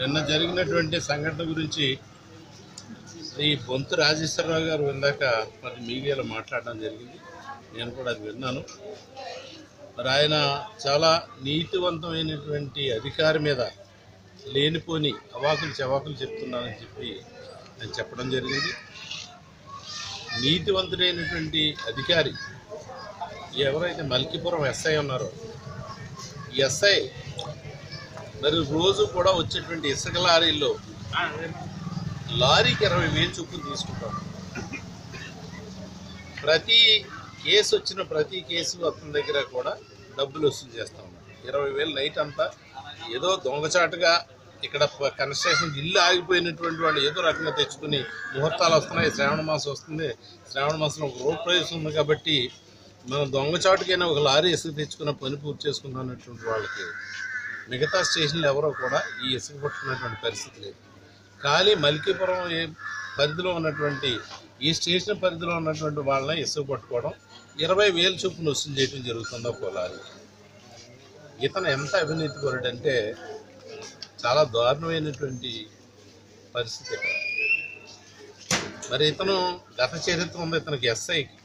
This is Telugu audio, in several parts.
నిన్న జరిగినటువంటి సంఘటన గురించి ఈ బొంతు రాజేశ్వరరావు గారు ఇందాక మరి మీడియాలో మాట్లాడడం జరిగింది. నేను కూడా అది విన్నాను. మరి ఆయన చాలా నీతివంతమైనటువంటి అధికారి మీద లేనిపోని అవాకులు చవాకులు చెప్తున్నానని చెప్పి నేను చెప్పడం జరిగింది. నీతివంతుడైనటువంటి అధికారి ఎవరైతే మల్కీపురం ఎస్ఐ ఉన్నారో ఎస్ఐ మరి రోజు కూడా వచ్చేటువంటి ఇసుక లారీల్లో లారీకి ఇరవై వేలు చొప్పున తీసుకుంటాం. ప్రతి కేసు వచ్చిన ప్రతి కేసు అతని దగ్గర కూడా డబ్బులు వసూలు చేస్తా ఇరవై వేలు నైట్ అంతా ఏదో దొంగచాటుగా ఇక్కడ కన్స్ట్రక్షన్ ఇల్లు ఆగిపోయినటువంటి వాళ్ళు ఏదో రకంగా తెచ్చుకుని ముహూర్తాలు వస్తున్నాయి శ్రావణ మాసం వస్తుంది. శ్రావణ మాసం ఒక రోడ్ ప్రవేశం ఉంది కాబట్టి మనం దొంగచాటుకైనా ఒక లారీ ఇసుక తెచ్చుకున్న పని పూర్తి చేసుకుందాం వాళ్ళకి మిగతా స్టేషన్లు ఎవరో కూడా ఈ ఇసుక పట్టుకున్నటువంటి పరిస్థితి లేదు. కానీ మల్కీపురం పరిధిలో ఉన్నటువంటి ఈ స్టేషన్ పరిధిలో ఉన్నటువంటి వాళ్ళని ఇసుక పట్టుకోవడం ఇరవై వేలు చొప్పున వసూలు చేయడం జరుగుతుందో పొలాలు ఇతను ఎంత అవినీతి కోరడంటే చాలా దారుణమైనటువంటి పరిస్థితి. మరి ఇతను గత చరిత్ర ఉంది ఇతనికి ఎస్ఐకి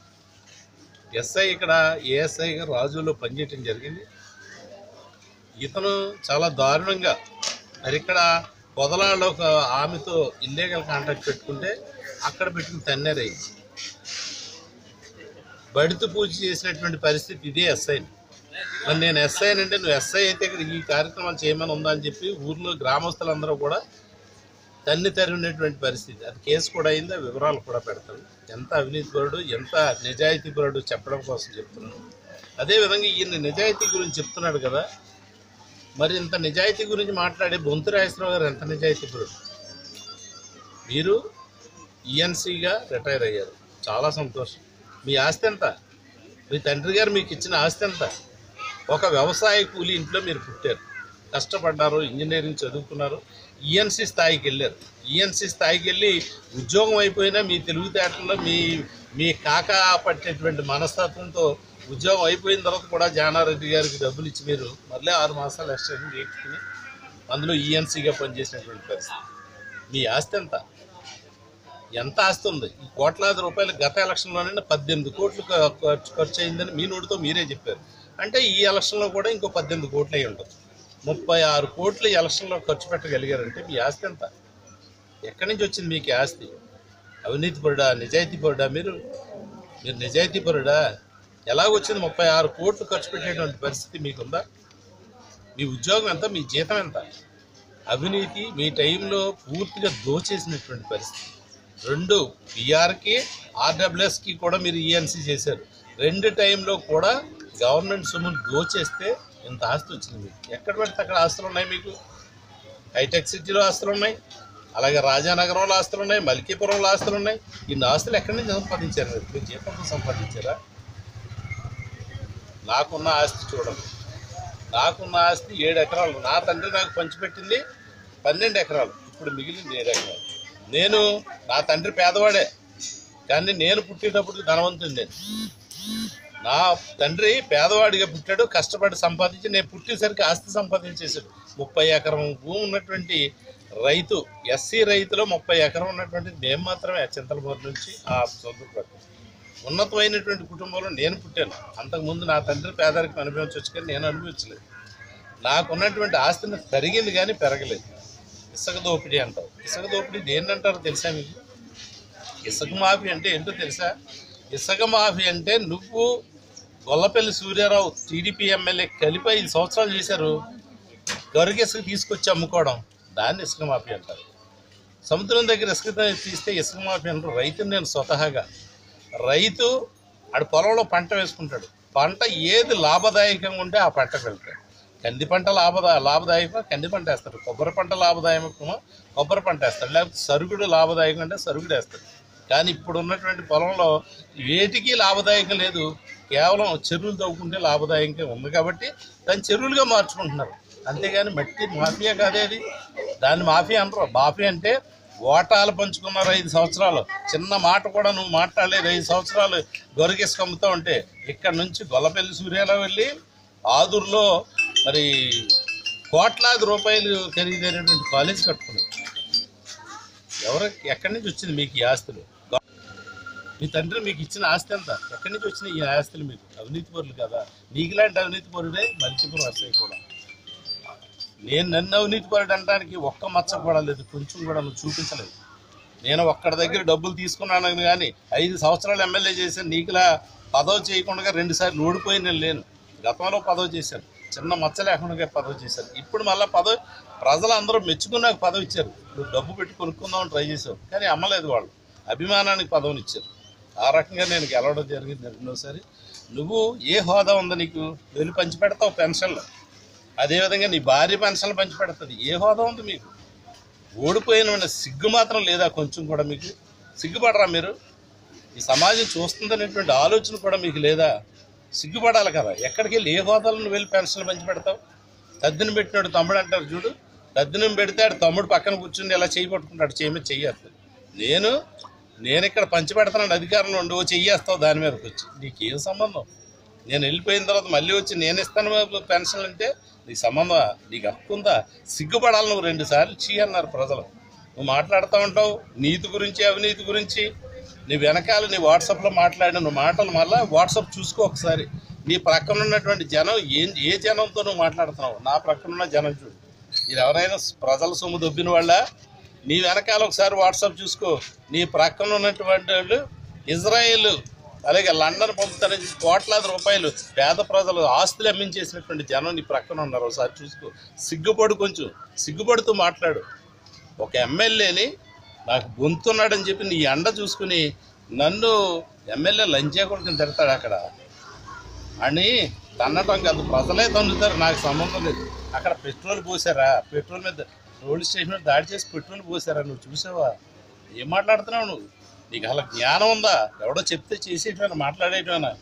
ఎస్ఐ ఇక్కడ ఏఎస్ఐగా రాజులో పనిచేయటం జరిగింది. ఇతను చాలా దారుణంగా మరి ఇక్కడ పొదలాలో ఒక ఆమెతో ఇల్లీగల్ కాంటాక్ట్ పెట్టుకుంటే అక్కడ పెట్టుకుని తన్నేరయ్యింది బడితో పూజ చేసినటువంటి పరిస్థితి ఇదే ఎస్ఐ. మరి నేను ఎస్ఐ అంటే నువ్వు ఎస్ఐ అయితే ఇక్కడ ఈ కార్యక్రమాలు చేయమని ఉందా అని చెప్పి ఊర్లో గ్రామస్తులందరూ కూడా తన్ని తరిగినటువంటి పరిస్థితి. అది కేసు కూడా అయింది వివరాలు కూడా పెడతాను. ఎంత అవినీతిపరుడు ఎంత నిజాయితీపరుడు చెప్పడం కోసం చెప్తున్నాను. అదేవిధంగా ఈయన నిజాయితీ గురించి చెప్తున్నాడు కదా మరి ఇంత నిజాయితీ గురించి మాట్లాడే బొంతు రాజేశ్వరరావు గారు ఎంత నిజాయితీపరుడు మీరు ఈఎన్సీగా రిటైర్ అయ్యారు. చాలా సంతోషం. మీ ఆస్తి ఎంత? మీ తండ్రి గారు మీకు ఇచ్చిన ఆస్తి ఎంత? ఒక వ్యవసాయ కూలి ఇంట్లో మీరు పుట్టారు. కష్టపడ్డారు ఇంజనీరింగ్ చదువుకున్నారు ఈఎన్సీ స్థాయికి వెళ్ళారు. ఈఎన్సీ స్థాయికి వెళ్ళి ఉద్యోగం అయిపోయినా మీ తెలివితేటల్లో మీ మీ కాక పట్టేటువంటి మనస్తత్వంతో ఉద్యోగం అయిపోయిన తర్వాత కూడా జానారెడ్డి గారికి డబ్బులు ఇచ్చి మీరు మళ్ళీ ఆరు మాసాలు ఎక్స్టెన్షన్ చేయించుకుని అందులో ఈఎన్సీగా పనిచేసినటువంటి పరిస్థితి. మీ ఆస్తి ఎంత? ఎంత ఆస్తి ఉంది? ఈ కోట్లాది రూపాయలు గత ఎలక్షన్లోనే పద్దెనిమిది కోట్లు ఖర్చు అయిందని మీ నోటితో మీరే చెప్పారు. అంటే ఈ ఎలక్షన్లో కూడా ఇంకో పద్దెనిమిది కోట్లు అయి ఉంటుంది ముప్పై ఆరు కోట్లు ఎలక్షన్లో ఖర్చు పెట్టగలిగారంటే మీ ఆస్తి ఎంత? ఎక్కడి నుంచి వచ్చింది మీకు ఆస్తి? అవినీతిపరుడా నిజాయితీపరుడా మీరు? మీరు నిజాయితీపరుడా ఎలాగొచ్చింది ముప్పై ఆరు కోట్లు ఖర్చు పెట్టేటువంటి పరిస్థితి మీకుందా? మీ ఉద్యోగం ఎంత? మీ జీతం ఎంత? అవినీతి మీ టైంలో పూర్తిగా దోచేసినటువంటి పరిస్థితి. రెండు పిఆర్కి ఆర్డబ్ల్యూఎస్కి కూడా మీరు ఈఎన్సీ చేశారు. రెండు టైంలో కూడా గవర్నమెంట్ సొమ్మును దోచేస్తే ఇంత ఆస్తి వచ్చింది మీకు. ఎక్కడ పెడితే అక్కడ ఆస్తులు ఉన్నాయి మీకు. హైటెక్ సిటీలో ఆస్తులు ఉన్నాయి. అలాగే రాజానగరంలో ఆస్తులు ఉన్నాయి. మల్కీపురంలో ఆస్తులు ఉన్నాయి. ఇన్ని ఆస్తులు ఎక్కడి నుంచి సంపాదించారు మీరు? మీరు జీతంతో సంపాదించారా? నాకున్న ఆస్తి చూడండి. నాకున్న ఆస్తి ఏడు ఎకరాలు. నా తండ్రి నాకు పంచిపెట్టింది పన్నెండు ఎకరాలు. ఇప్పుడు మిగిలింది ఏడు ఎకరాలు. నేను నా తండ్రి పేదవాడే. కానీ నేను పుట్టేటప్పుడు ధనవంతుని నేను. నా తండ్రి పేదవాడిగా పుట్టాడు. కష్టపడి సంపాదించి నేను పుట్టేసరికి ఆస్తి సంపాదించేశాడు. ముప్పై ఎకరం భూమి ఉన్నటువంటి రైతు ఎస్సీ రైతులో ముప్పై ఎకరం ఉన్నటువంటి మేము మాత్రమే చింతలపూర్ నుంచి ఆ సొంత ఉన్నతమైనటువంటి కుటుంబంలో నేను పుట్టాను. అంతకుముందు నా తండ్రి పేదరికం అనుభవించవచ్చు కానీ నేను అనుభవించలేదు. నాకున్నటువంటి ఆస్తిని పెరిగింది కానీ పెరగలేదు. ఇసుక దోపిడీ అంటారు. ఇసుక దోపిడీ దేన్నంటారో తెలుసా మీకు? ఇసుక మాఫీ అంటే ఏంటో తెలుసా? ఇసుక మాఫీ అంటే నువ్వు గొల్లపల్లి సూర్యారావు టీడీపీ ఎమ్మెల్యే కలిపి ఐదు సంవత్సరాలు చేశారు. గరుగు ఇసుక తీసుకొచ్చి అమ్ముకోవడం. దాన్ని ఇసుక మాఫీ అంటారు. సముద్రం దగ్గర ఇసుక తీస్తే ఇసుక మాఫీ అంటారు. రైతుని నేను స్వతహాగా రైతు ఆడు పొలంలో పంట వేసుకుంటాడు. పంట ఏది లాభదాయకంగా ఉంటే ఆ పంటకు వెళ్తాడు. కంది పంట లాభదా లాభదాయకమో? కంది పంట వేస్తాడు. కొబ్బరి పంట లాభదాయకమో? కొబ్బరి పంట వేస్తాడు. లేకపోతే సరుగుడు లాభదాయకం అంటే సరుగుడు వేస్తాడు. కానీ ఇప్పుడు ఉన్నటువంటి పొలంలో వేటికి లాభదాయకం లేదు. కేవలం చెరువులు తవ్వుకుంటే లాభదాయకంగా ఉంది కాబట్టి దాన్ని చెరువులుగా మార్చుకుంటున్నారు. అంతేగాని మట్టి మాఫియా కాదేది? దాన్ని మాఫియా అంటారు. మాఫియా అంటే ఓటాలు పంచుకున్నారు ఐదు సంవత్సరాలు. చిన్న మాట కూడా నువ్వు మాట్లాడలేదు. ఐదు సంవత్సరాలు గొరగేసుకు కమ్ముతూ ఉంటే ఇక్కడ నుంచి గొల్లపల్లి సూర్యాలో వెళ్ళి ఆదుర్లో మరి కోట్లాది రూపాయలు ఖరీదైనటువంటి కాలేజ్ కట్టుకున్నారు ఎవరు? ఎక్కడి నుంచి వచ్చింది మీకు ఈ ఆస్తులు? మీ తండ్రి మీకు ఇచ్చిన ఆస్తి ఎంత? ఎక్కడి నుంచి వచ్చిన ఈ ఆస్తులు మీకు? అవినీతి పరులు కదా. నీకులాంటి అవినీతి పరుడే మల్చిపురం వస్తాయి కూడా. నేను నన్ను అవినీతిపరుడు అనడానికి ఒక్క మచ్చ కూడా లేదు కొంచెం కూడా నువ్వు చూపించలేదు. నేను ఒక్కడి దగ్గర డబ్బులు తీసుకున్నాను కానీ ఐదు సంవత్సరాలు ఎమ్మెల్యే చేశాను. నీకులా పదవి చేయకుండా రెండుసార్లు ఓడిపోయి నేను లేను. గతంలో పదవి చేశాను. చిన్న మచ్చ లేకుండా పదవి చేశాను. ఇప్పుడు మళ్ళీ పదవి ప్రజలు అందరూ పదవి ఇచ్చారు. నువ్వు డబ్బు పెట్టి కొనుక్కుందామని ట్రై చేసావు కానీ అమ్మలేదు వాళ్ళు. అభిమానానికి పదవిని ఇచ్చారు. ఆ రకంగా నేను గెలవడం జరిగింది. రెండోసారి నువ్వు ఏ హోదా ఉందో నీకు? వెళ్ళి పంచి పెడతావు పెన్షన్లో. అదేవిధంగా నీ భార్య పెన్షన్లు పంచి పెడుతుంది ఏ హోదా ఉంది మీకు? ఓడిపోయిన సిగ్గు మాత్రం లేదా కొంచెం కూడా మీకు? సిగ్గుపడరా మీరు? ఈ సమాజం చూస్తుందనేటువంటి ఆలోచన కూడా మీకు లేదా? సిగ్గుపడాలి కదా. ఎక్కడికి వెళ్ళి ఏ హోదాలో నువ్వు వెళ్ళి పెన్షన్లు పంచి పెడతావు తద్దిన పెట్టినాడు తమ్ముడు అంటారు చూడు. తద్దినం పెడితే ఆడు తమ్ముడు పక్కన కూర్చుని ఇలా చేయి పట్టుకుంటాడు. చేయమని చెయ్యద్దు నేను నేను ఇక్కడ పంచి పెడతాను అధికారంలో ఉండి ఓ చెయ్యేస్తావు దాని మీదకి వచ్చి. నీకేం సంబంధం? నేను వెళ్ళిపోయిన తర్వాత మళ్ళీ వచ్చి నేను ఇస్తాను పెన్షన్ అంటే నీకు సంబంధం నీకు హక్కు ఉందా? సిగ్గుపడాలి నువ్వు రెండుసార్లు చీ అన్నారు ప్రజలు. నువ్వు మాట్లాడుతూ ఉంటావు నీతి గురించి అవినీతి గురించి. నీ వెనకాల నీ వాట్సాప్లో మాట్లాడిన నువ్వు మాటలు మళ్ళీ వాట్సాప్ చూసుకో ఒకసారి. నీ ప్రక్కన ఉన్నటువంటి జనం ఏం ఏ జనంతో నువ్వు మాట్లాడుతున్నావు? నా ప్రక్కన ఉన్న జనం చూడు. మీరు ఎవరైనా ప్రజల సొమ్ము దొబ్బిన వాళ్ళ? నీ వెనకాల ఒకసారి వాట్సాప్ చూసుకో. నీ ప్రక్కన ఉన్నటువంటి వాళ్ళు ఇజ్రాయేల్ అలాగే లండన్ పంపుతారని కోట్లాది రూపాయలు పేద ప్రజలు ఆస్తులు అమ్మించేసినటువంటి జనం నీ ప్రక్కన ఉన్నారు. ఒకసారి చూసుకో. సిగ్గుపడు కొంచెం. సిగ్గుపడుతూ మాట్లాడు. ఒక ఎమ్మెల్యేని నాకు గొంతున్నాడని చెప్పి నీ ఎండ చూసుకుని నన్ను ఎమ్మెల్యే లంచే కొడుకుని తిడతాడు అక్కడ. అని తన్నటం కాదు. ప్రజలే తన్నుతారు. నాకు సంబంధం లేదు. అక్కడ పెట్రోల్ పోసారా? పెట్రోల్ మీద పోలీస్ స్టేషన్ మీద దాడి చేసి పెట్రోల్ పోసారా? నువ్వు చూసావా? ఏం మాట్లాడుతున్నావు నువ్వు? నీకు అసలు జ్ఞానం ఉందా? ఎవడో చెప్తే చేసేటమైనా మాట్లాడేటమైనా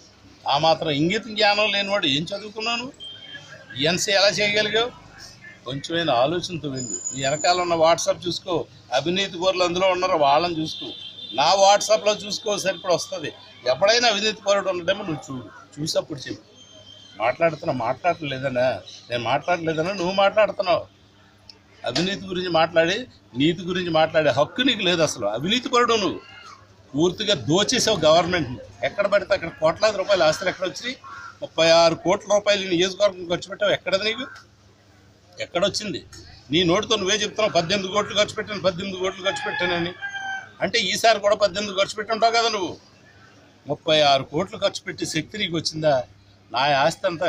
ఆ మాత్రం ఇంగిత జ్ఞానం లేనివాడు ఏం చదువుకున్నాను? ఎన్సీ ఎలా చేయగలిగావు? కొంచెమైన ఆలోచనతో వెళ్ళి నీ వెనకాల ఉన్న వాట్సాప్ చూసుకో. అవినీతి పరులు అందులో ఉన్నారో వాళ్ళని చూసుకో. నా వాట్సాప్లో చూసుకో సరిపడి వస్తుంది. ఎప్పుడైనా అవినీతి పరుడు ఉండడమో నువ్వు చూడు. చూసప్పుడు చెప్పు. మాట్లాడుతున్నావు మాట్లాడలేదనా? నేను మాట్లాడలేదనా? నువ్వు మాట్లాడుతున్నావు. అవినీతి గురించి మాట్లాడి నీతి గురించి మాట్లాడే హక్కు నీకు లేదు అసలు. అవినీతి పరుడు నువ్వు. పూర్తిగా దోచేసావు గవర్నమెంట్ ఎక్కడ పడితే అక్కడ కోట్లాది రూపాయలు ఆస్తులు ఎక్కడ వచ్చినాయి? ముప్పై ఆరు కోట్ల రూపాయలు నియోజకవర్గం ఖర్చు పెట్టావు. ఎక్కడది నీకు? ఎక్కడొచ్చింది? నీ నోటితో నువ్వే చెప్తున్నావు పద్దెనిమిది కోట్లు ఖర్చు పెట్టాను పద్దెనిమిది కోట్లు ఖర్చు పెట్టానని. అంటే ఈసారి కూడా పద్దెనిమిది ఖర్చు పెట్టి ఉంటావు కదా నువ్వు. ముప్పై ఆరు కోట్లు ఖర్చు పెట్టి శక్తి నీకు వచ్చిందా? నా ఆస్తి అంతా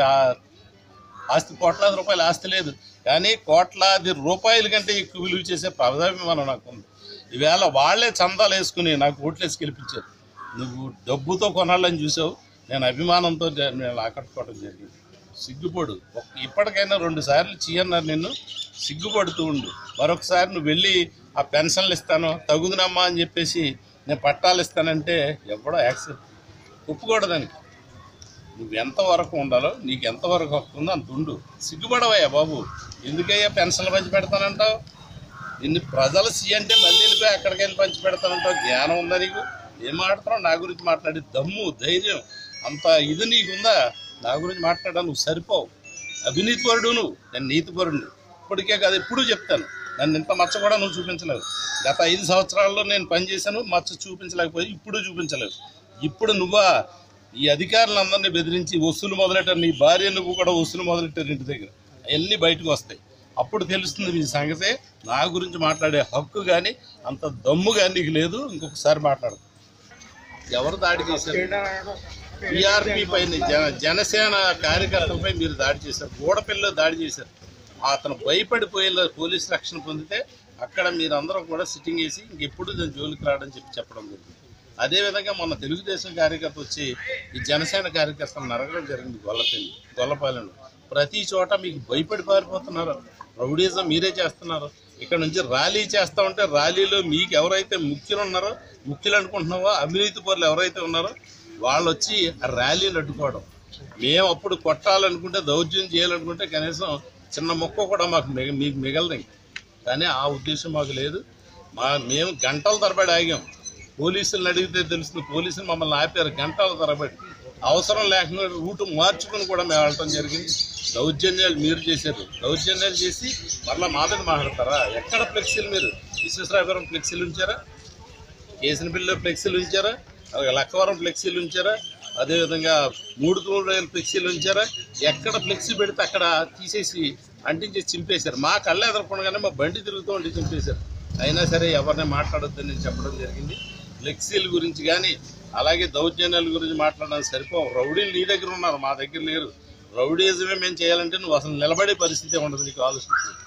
ఆస్తి కోట్లాది రూపాయల ఆస్తి లేదు. కానీ కోట్లాది రూపాయల కంటే ఎక్కువ విలువ చేసే ప్రధాభిమానం నాకు ఉంది. ఈవేళ వాళ్ళే చందాలు వేసుకుని నాకు ఓట్లేసి గెలిపించారు. నువ్వు డబ్బుతో కొనాలని చూసావు. నేను అభిమానంతో నేను ఆకట్టుకోవడం జరిగింది. సిగ్గుపడు. ఒక్క- ఇప్పటికైనా రెండు సార్లు చీయన్నారు నిన్ను. సిగ్గుపడుతూ ఉండు. మరొకసారి నువ్వు వెళ్ళి ఆ పెన్షన్లు ఇస్తాను తగుదునమ్మా అని చెప్పేసి నేను పట్టాలు ఇస్తానంటే ఎవడో యాక్సెప్ట్ ఒప్పుకోవడానికి నువ్వు ఎంతవరకు ఉండాలో నీకు ఎంతవరకు వస్తుందో అంత ఉండు. సిగ్గుపడవయ్యా బాబు. ఎందుకయ్యా పెన్షన్లు పంచి పెడతానంటావు నిన్ను ప్రజలు సీ అంటే మళ్ళీ వెళ్ళిపోయి అక్కడికి వెళ్ళి పంచి పెడతానంటావు జ్ఞానం ఉందా నీకు? ఏం మాట్లాడుతున్నావు నా గురించి మాట్లాడి దమ్ము ధైర్యం అంత ఇది నీకుందా? నా గురించి మాట్లాడా నువ్వు సరిపోవు. అవినీతి పరుడు నువ్వు నేను నీతిపరుడు ఇప్పటికే కాదు ఎప్పుడూ చెప్తాను. నన్ను ఇంత మచ్చ కూడా నువ్వు చూపించలేవు. గత ఐదు సంవత్సరాల్లో నేను పనిచేశాను మచ్చ చూపించలేకపోయి ఇప్పుడు చూపించలేవు. ఇప్పుడు నువ్వా? ఈ అధికారులందరినీ బెదిరించి వసూలు మొదలెట్టారు. నీ భార్య నువ్వు కూడా వసూలు మొదలెట్టారు ఇంటి దగ్గర. అవన్నీ బయటకు వస్తాయి. అప్పుడు తెలుస్తుంది మీ సంగతే. నా గురించి మాట్లాడే హక్కు కానీ అంత దమ్ము కానీ నీకు లేదు. ఇంకొకసారి మాట్లాడు. ఎవరు దాడి చేశారు? టీఆర్పీ పైన జన జనసేన కార్యకర్తలపై మీరు దాడి చేశారు. గూడపిల్ల దాడి చేశారు. అతను భయపడిపోయే పోలీస్ రక్షణ పొందితే అక్కడ మీరందరూ కూడా సిట్టింగ్ వేసి ఇంకెప్పుడు నేను జోలికి రావడం చెప్పి చెప్పడం జరిగింది. అదేవిధంగా మొన్న తెలుగుదేశం కార్యకర్త వచ్చి ఈ జనసేన కార్యకర్తలు నరగడం జరిగింది గొల్లపల్లి గొల్లపాలెంలో ప్రతి చోట మీకు భయపడి పారిపోతున్నారు. రౌడీజం మీరే చేస్తున్నారు. ఇక్కడ నుంచి ర్యాలీ చేస్తా ఉంటే ర్యాలీలో మీకు ఎవరైతే ముఖ్యులు ఉన్నారో ముఖ్యులు అనుకుంటున్నావో అవినీతి పరులు ఎవరైతే ఉన్నారో వాళ్ళు వచ్చి ఆ ర్యాలీలు అడ్డుకోవడం. మేము అప్పుడు కొట్టాలనుకుంటే దౌర్జన్యం చేయాలనుకుంటే కనీసం చిన్న మొక్క కూడా మాకు మిగ మీకు మిగలదు. కానీ ఆ ఉద్దేశం మాకు లేదు. మా మేము గంటల తరబడి ఆగాం. పోలీసులను అడిగితే తెలుస్తుంది పోలీసులు మమ్మల్ని ఆపారు గంటల తరబడి. అవసరం లేకుండా రూటు మార్చుకుని కూడా మేము వెళ్ళటం జరిగింది. దౌర్జన్యాలు మీరు చేశారు. దౌర్జన్యాలు చేసి మరలా మాదని మాట్లాడతారా? ఎక్కడ ఫ్లెక్సీలు మీరు? విశ్వేశ్వరాపురం ఫ్లెక్సీలు ఉంచారా? కేసినపల్లిలో ఫ్లెక్సీలు ఉంచారా? అలాగే లక్కవరం ఫ్లెక్సీలు ఉంచారా? అదేవిధంగా మూడు తూరు ఫ్లెక్సీలు ఉంచారా? ఎక్కడ ఫ్లెక్సీ పెడితే అక్కడ తీసేసి అంటించి చింపేశారు. మా కళ్ళ ఎదరకుండగానే మా బండి తిరుగుతూ ఉండి చింపేశారు. అయినా సరే ఎవరిని మాట్లాడొద్దని చెప్పడం జరిగింది. ఫ్లెక్సీల గురించి కానీ అలాగే దౌర్జన్యాల గురించి మాట్లాడడానికి సరిపో రౌడీలు నీ దగ్గర ఉన్నారు మా దగ్గర లేరు. రౌడీజమే మేము చేయాలంటే నువ్వు అసలు నిలబడే పరిస్థితి ఉండదు నీకు ఆలోచించి.